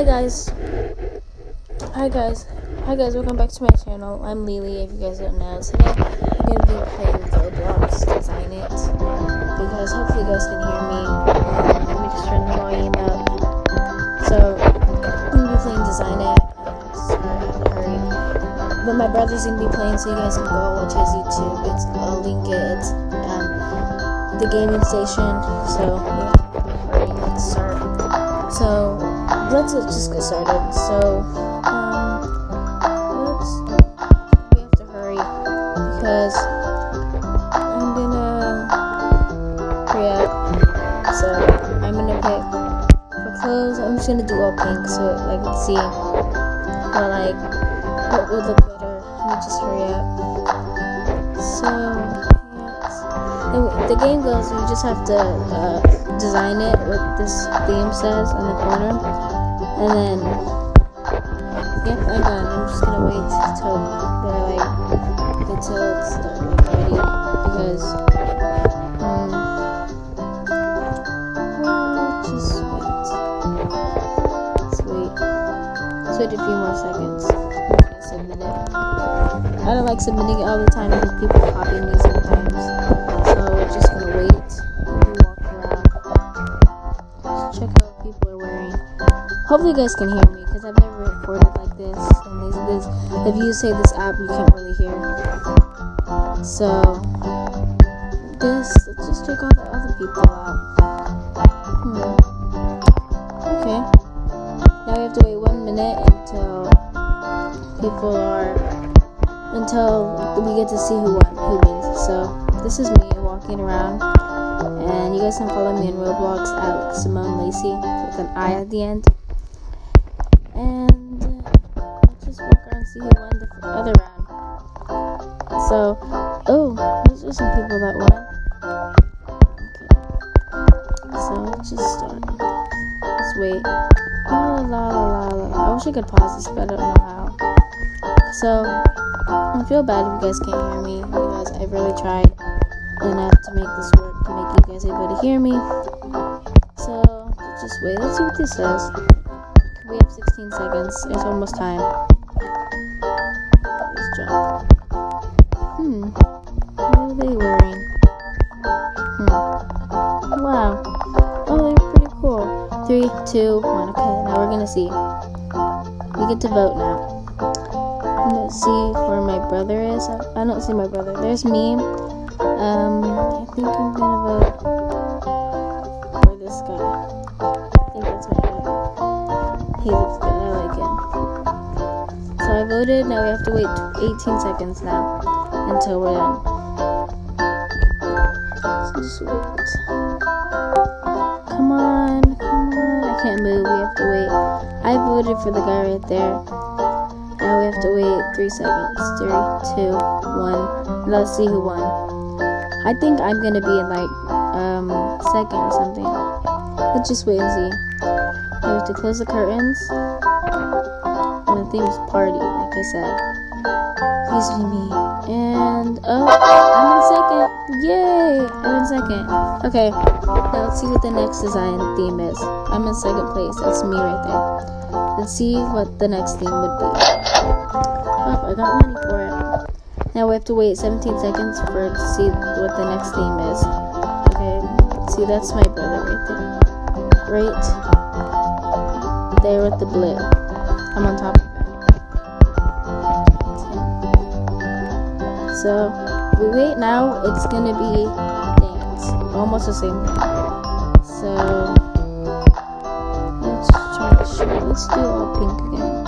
Hi guys. Hi guys. Hi guys, welcome back to my channel. I'm Lily, if you guys don't know. Today I'm gonna be playing Roblox Design It. Because hopefully you guys can hear me. Um, let me just turn the volume up. So I'm gonna be playing Design It. Hurry. But my brother's gonna be playing so you guys can go watch his YouTube. It's I'll link it. It's um, the gaming station. So yeah. So let's just get started. So, um, let's. We have to hurry because I'm gonna up. So I'm gonna pick for clothes. I'm just gonna do all pink so like let's see. Or like what would look better. Let me just hurry up. So. The game goes. You just have to uh, design it what this theme says in the corner. And then, yep, I'm done. I'm just gonna wait till like, until it's like ready because, um, well, just wait. Let's wait. Let's wait a few more seconds. Submit it. I don't like submitting it all the time because people copy me Hopefully, you guys can hear me because I've never recorded like this. And this, if you say this app, you can't really hear. So, this, let's just check all the other people out. Hmm. Okay. Now we have to wait one minute until people are, until we get to see who won, who wins. So, this is me walking around. And you guys can follow me on Roblox at Samonlaci with an I at the end. See who won the other round. So, oh, those are some people that won. Okay. So let's just start. Let's wait. La la la la la. I wish I could pause this, but I don't know how. So, I feel bad if you guys can't hear me because I really tried enough to make this work to make you guys able to hear me. So just wait. Let's see what this says. We have 16 seconds. It's almost time. See. We get to vote now. Gonna see where my brother is. I don't see my brother. There's me. Um, I think I'm gonna vote for this guy. I think that's my guy. He looks good. I like him. So I voted. Now we have to wait 18 seconds now until we're done. So wait. Come on, can't move. We have to wait. I voted for the guy right there. Now we have to wait three seconds. Three, two, one. Let's see who won. I think I'm gonna be in like um second or something. Let's just wait and see. We have to close the curtains. And the theme is party, like I said. Please be me. And oh, I'm in second. Okay, now let's see what the next design theme is. I'm in second place. That's me right there. Let's see what the next theme would be. Oh, I got money for it. Now we have to wait 17 seconds for to see what the next theme is. Okay, see that's my brother right there. Right there with the blue. I'm on top. So we wait now. It's gonna be almost the same. So let's try to show. Let's do all pink again.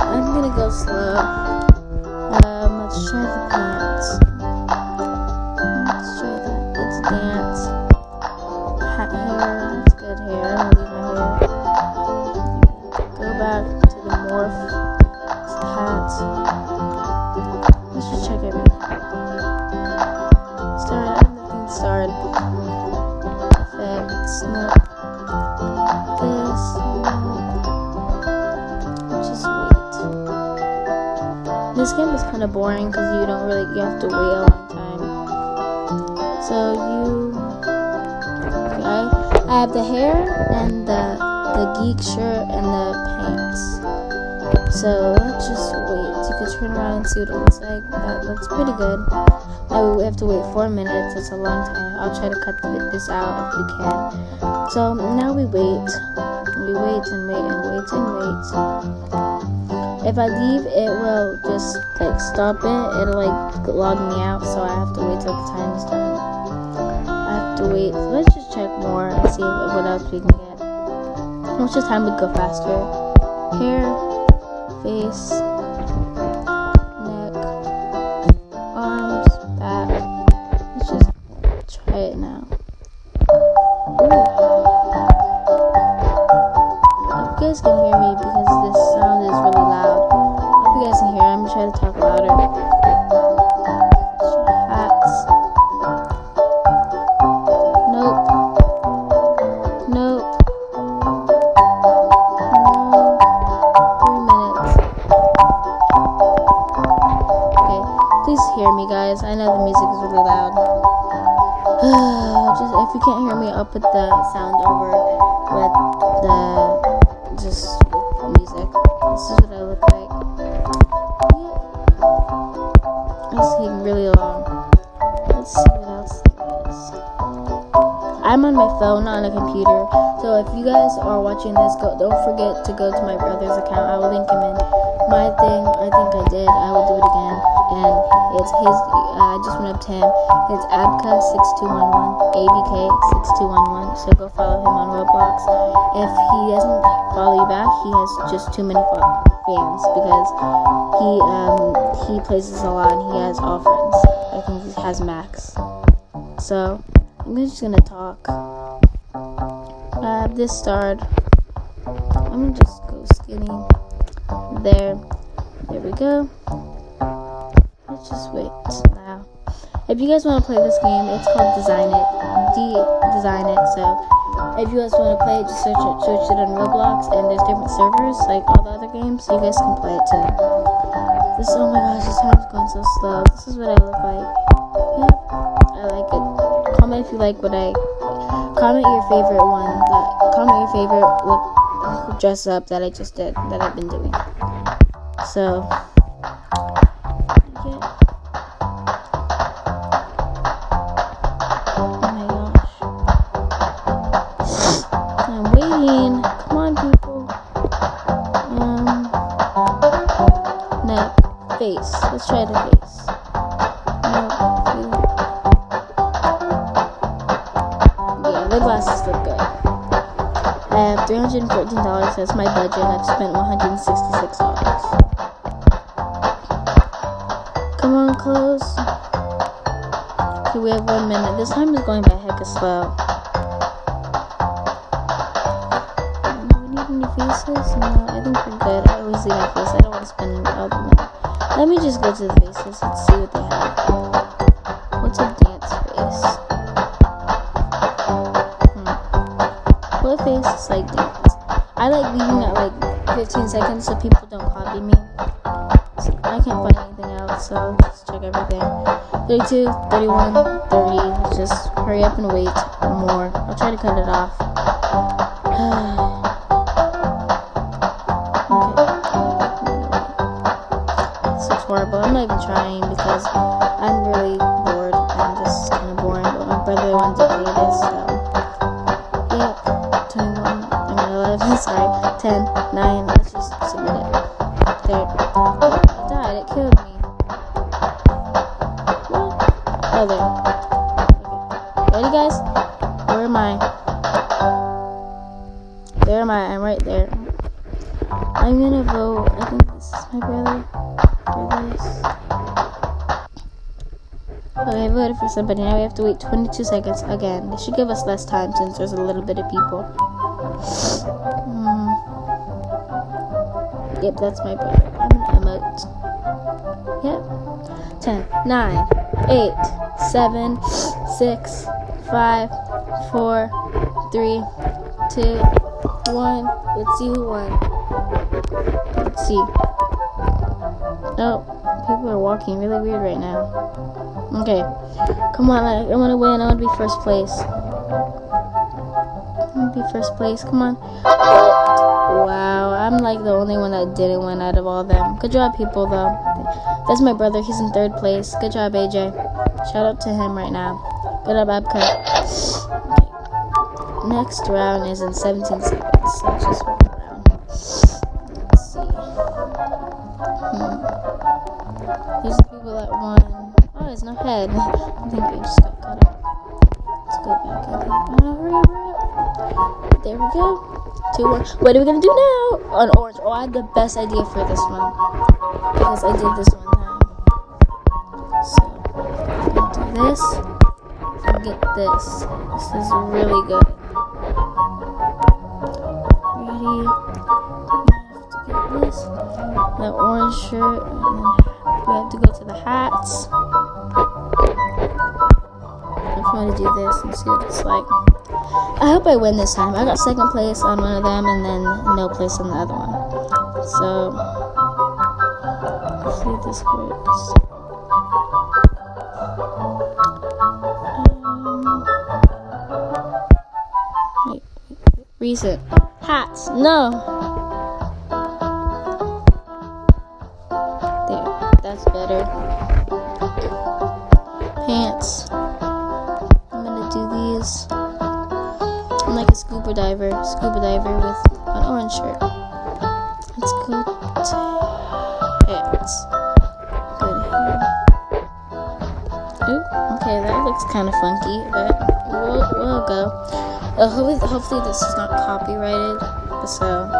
I'm gonna go slow. This. Just wait. This game is kind of boring because you don't really you have to wait a long time. So you, okay, I, I I have the hair and the the geek shirt and the pants. So let's just wait. You can turn around and see what it looks like. That looks pretty good. We have to wait four minutes. That's a long time. I'll try to cut this out if we can. So now we wait. We wait and wait and wait and wait. If I leave, it will just like stop it. It'll like log me out, so I have to wait till the time is done. I have to wait. Let's just check more and see what else we can get. Which this time would go faster. Hair, face, guys can hear me because this This is what I look like. Yeah. Taking really long. Let's see what else. I'm on my phone, not on a computer. So if you guys are watching this, go don't forget to go to my brother's account. I will link him in. My thing, I think I did. I will do it again. And it's his. I just went up to him. It's Abka6211, ABK6211. So go follow him on Roblox. If he doesn't follow you back, he has just too many fans because he um he plays this a lot and he has all friends. I think he has max. So I'm just gonna talk. Uh, this starred. I'm gonna just go skinny. There. There we go. Let's just wait. If you guys want to play this game, it's called Design It. Um, D Design It. So if you guys want to play it, just search it, search it on Roblox, and there's different servers like all the other games. So you guys can play it too. This oh my gosh, this time's going so slow. This is what I look like. Yep, I like it. Comment if you like what I. Comment your favorite one. That comment your favorite look dress up that I just did that I've been doing. So. Let's try the face. Nope. Yeah, the glasses look good. I have $314. That's my budget. I've spent $166. Come on, close. Okay, we have one minute. This time is going by hecka slow. Do we need any faces? No, I think we're good. I always leave my face. Let me just go to the faces. Let's see what they have. What's a dance face? Hmm. What face is like dance? I like leaving at like 15 seconds so people don't copy me. So I can't find anything else, so let's check everything. 32, 31, 30. Just hurry up and wait more. I'll try to cut it off. not even trying because I'm really bored. I'm just kind of boring, but my brother wanted to play this, so. Yep. 21, I mean 11, sorry. 10, 9. Let's just submit it. There. Oh, it died. It killed me. What? Oh, there. For somebody. Now we have to wait 22 seconds again. They should give us less time since there's a little bit of people. Hmm. Yep, that's my brother. I'm an emote. Yep. 10, 9, 8, 7, 6, 5, 4, 3, 2, 1. Let's see who won. Let's see. Oh, people are walking really weird right now. Okay. Come on, I, I want to win. I want to be first place. I want to be first place. Come on. Wow, I'm like the only one that didn't win out of all them. Good job, people, though. That's my brother. He's in third place. Good job, AJ. Shout out to him right now. Good job, Abka. Next round is in 17 seconds. There's head. I think we just got cut off. Let's go back. Up, up. There we go. Two, one. What are we gonna do now? On orange. Oh, I had the best idea for this one because I did this one time. So I'm gonna do this and get this. This is really good. Ready? Have to get this. The orange shirt, and then we have to go to the hats. Do this and see what it's like. I hope I win this time. I got second place on one of them and then no place on the other one. So, let's see if this works. Um, wait, recent hats. No. Diver, scuba diver with an orange shirt. Let's go to pants. Good hair. Ooh, okay, that looks kind of funky, but we'll, we'll go. Uh, hopefully, hopefully this is not copyrighted. So,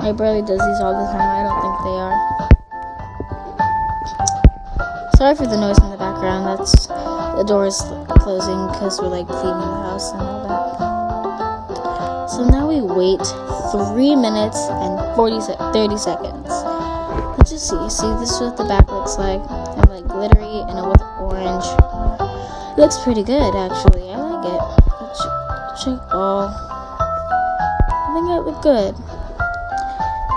my brother does these all the time. I don't think they are. Sorry for the noise in the background. That's the door is closing because we're like cleaning the house and all that. So now we wait three minutes and 40 se- 30 seconds. Let's just see. See, this is what the back looks like. And like glittery and with orange. It looks pretty good actually. I like it. Let's check. Oh, I think it looked good.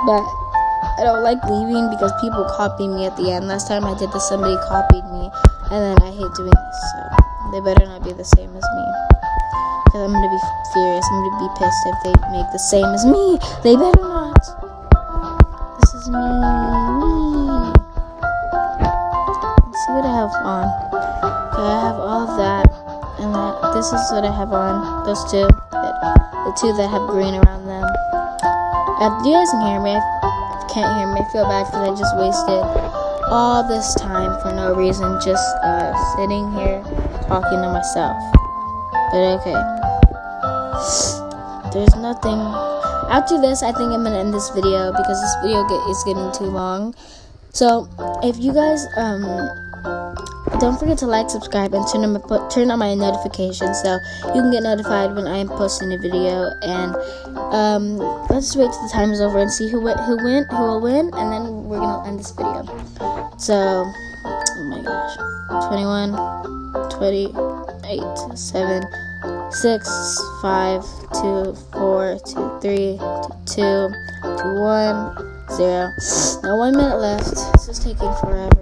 But I don't like leaving because people copy me at the end. Last time I did this, somebody copied me, and then I hate doing this. So they better not be the same as me. Because I'm gonna be furious. I'm gonna be pissed if they make the same as me. They better not. This is me. Let's see what I have on. Okay, I have all of that, and that. This is what I have on. Those two, the, two that have green around them. Uh, you guys can hear me. I can't hear me. I feel bad because I just wasted all this time for no reason, just uh, sitting here talking to myself. But okay. There's nothing. After this, I think I'm gonna end this video because this video get, is getting too long. So, if you guys um don't forget to like, subscribe, and turn on my turn on my notifications so you can get notified when I am posting a video. And um, let's wait till the time is over and see who went, who win, who will win, and then we're gonna end this video. So, oh my gosh, 21, 28, 7, 6, 5, 2, 4, 2, 3, 2, 2, 2 1, 0. Now, one minute left. This is taking forever.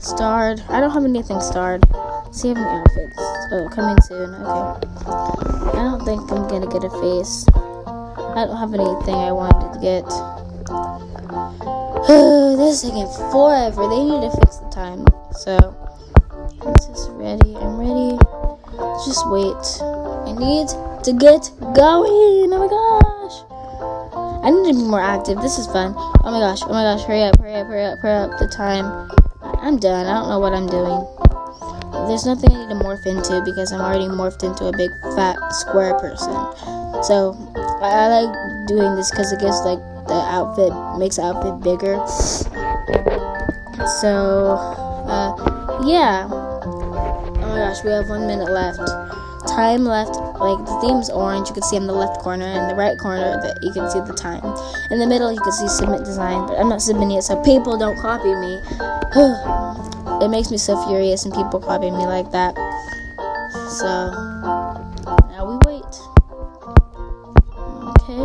Starred. I don't have anything starred. See if any outfits. Oh, coming soon. Okay. I don't think I'm gonna get a face. I don't have anything I wanted to get. this is taking forever. They need to fix the time. So, this is ready. I'm ready. Just wait. I need to get going. Oh my gosh. I need to be more active. This is fun. Oh my gosh. Oh my gosh. Hurry up. Hurry up. Hurry up. Hurry up. The time. I'm done. I don't know what I'm doing. There's nothing I need to morph into because I'm already morphed into a big fat square person. So I, I like doing this because it gives like the outfit makes the outfit bigger. So uh, yeah. Oh my gosh, we have one minute left. Time left. Like the theme's orange. You can see in the left corner and the right corner that you can see the time. In the middle, you can see submit design, but I'm not submitting it, so people don't copy me. it makes me so furious and people copy me like that. So now we wait. Okay.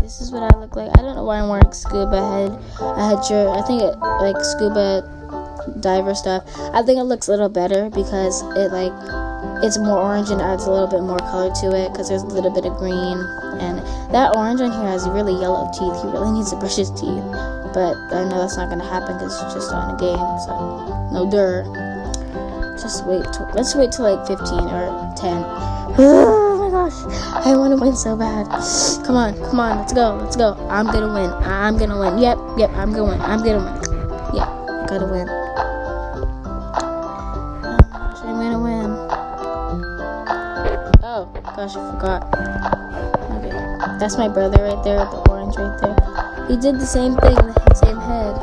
This is what I look like. I don't know why I'm wearing scuba head. I had your I think it like scuba diver stuff. I think it looks a little better because it like it's more orange and adds a little bit more color to it because there's a little bit of green. And that orange on here has really yellow teeth. He really needs to brush his teeth. But I know that's not to happen because it's just on a game. So, no dirt. Just wait. Let's wait till like 15 or 10. Oh my gosh. I want to win so bad. Come on. Come on. Let's go. Let's go. I'm to win. I'm to win. Yep. Yep. I'm to win. I'm to win. Yep. Got to win. Gosh, I forgot. Okay, that's my brother right there, the orange right there. He did the same thing, the same head.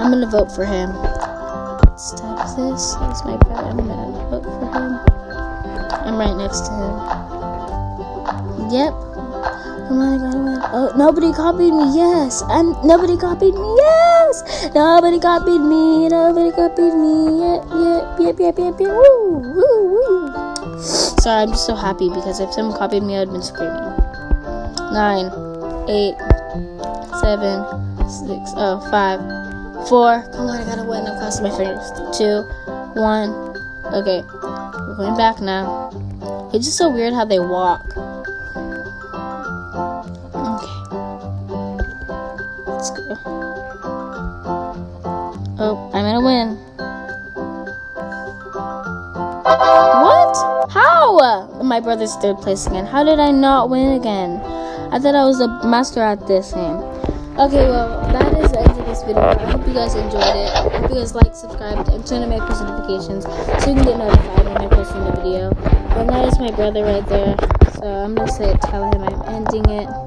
I'm gonna vote for him. Let's this. That's my brother. I'm gonna vote for him. I'm right next to him. Yep. On, I gotta win. Oh, nobody copied me. Yes, and nobody copied me. Yes, nobody copied me. Nobody copied me. Yep, yep, yep, yep, yep. Woo, woo, woo. Sorry, I'm just so happy because if someone copied me, I'd been screaming. Nine, eight, seven, six, oh, five, four. Come on, I gotta win. I'm crossing my fingers. Two, one. Okay, we're going back now. It's just so weird how they walk. Okay, let's go. Oh, I'm gonna win. My brother's third place again. How did I not win again? I thought I was a master at this game. Okay, well, that is the end of this video. I hope you guys enjoyed it. I hope you guys like, subscribed, and turn on my post notifications so you can get notified when I post a new video. And that is my brother right there. So I'm gonna say tell him I'm ending it.